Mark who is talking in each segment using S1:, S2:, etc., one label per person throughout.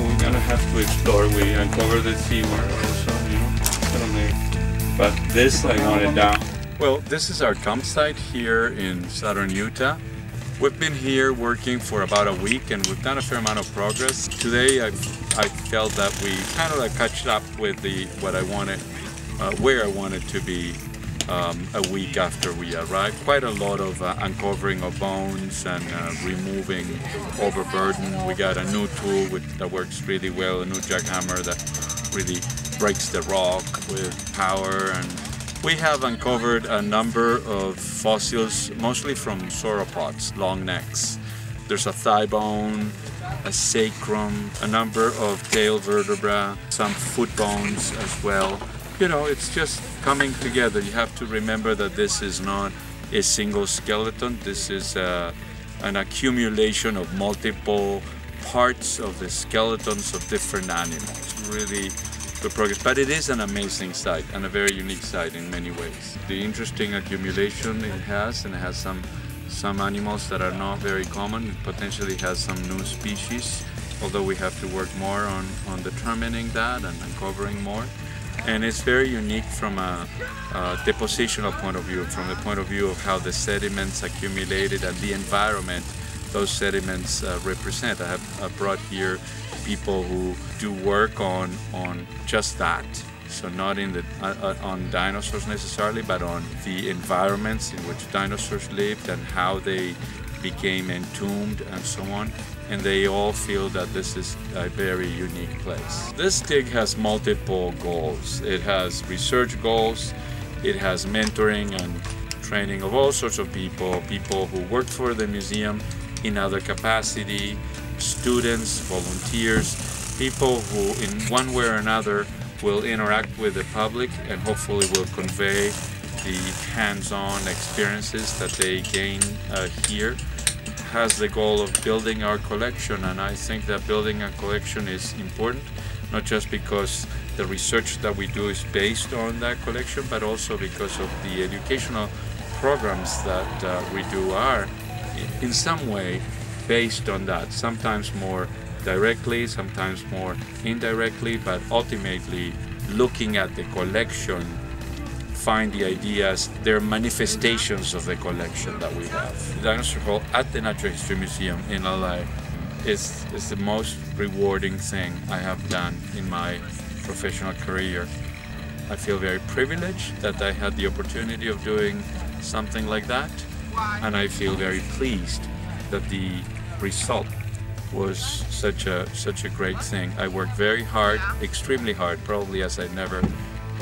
S1: we're gonna have to explore. We uncover the seawater also, you know. Gonna make, but this I want it down.
S2: Well, this is our campsite here in southern Utah. We've been here working for about a week and we've done a fair amount of progress. Today I, I felt that we kind of like catched up with the what I wanted, uh, where I wanted to be um, a week after we arrived. Quite a lot of uh, uncovering of bones and uh, removing overburden. We got a new tool with, that works really well, a new jackhammer that really breaks the rock with power and we have uncovered a number of fossils, mostly from sauropods, long necks. There's a thigh bone, a sacrum, a number of tail vertebra, some foot bones as well. You know, it's just coming together. You have to remember that this is not a single skeleton. This is uh, an accumulation of multiple parts of the skeletons of different animals. Really good progress. But it is an amazing site and a very unique site in many ways. The interesting accumulation it has, and it has some some animals that are not very common. It potentially has some new species, although we have to work more on, on determining that and uncovering more. And it's very unique from a, a depositional point of view, from the point of view of how the sediments accumulated and the environment those sediments uh, represent. I have I brought here people who do work on on just that. So not in the uh, uh, on dinosaurs necessarily, but on the environments in which dinosaurs lived and how they became entombed and so on. And they all feel that this is a very unique place. This dig has multiple goals. It has research goals. It has mentoring and training of all sorts of people, people who work for the museum in other capacity, students, volunteers, people who in one way or another will interact with the public and hopefully will convey the hands-on experiences that they gain uh, here has the goal of building our collection and I think that building a collection is important not just because the research that we do is based on that collection but also because of the educational programs that uh, we do are in some way based on that, sometimes more directly, sometimes more indirectly, but ultimately looking at the collection, find the ideas, they're manifestations of the collection that we have. The Dinosaur Hall at the Natural History Museum in LA is, is the most rewarding thing I have done in my professional career. I feel very privileged that I had the opportunity of doing something like that and I feel very pleased that the result was such a such a great thing. I worked very hard, extremely hard, probably as I never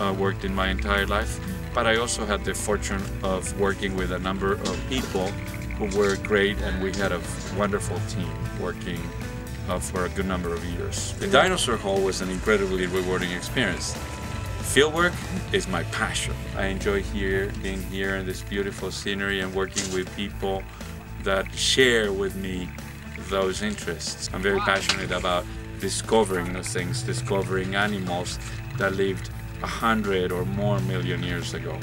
S2: uh, worked in my entire life. But I also had the fortune of working with a number of people who were great, and we had a wonderful team working uh, for a good number of years. The Dinosaur Hall was an incredibly rewarding experience. Fieldwork is my passion. I enjoy here, being here in this beautiful scenery and working with people that share with me those interests. I'm very passionate about discovering those things, discovering animals that lived a hundred or more million years ago.